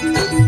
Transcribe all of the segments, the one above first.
嗯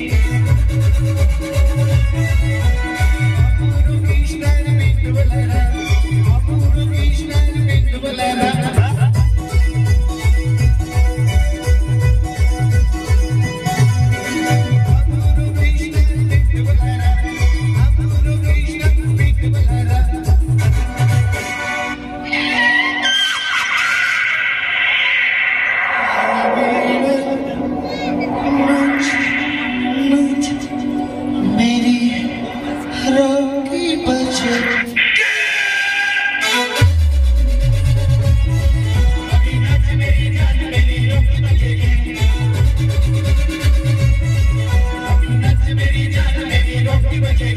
baby.